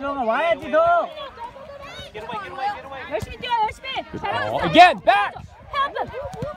수영아 와야지 Get away, get away, get away. 열심히 뛰어 열심히. 잘하고 있어. again, back.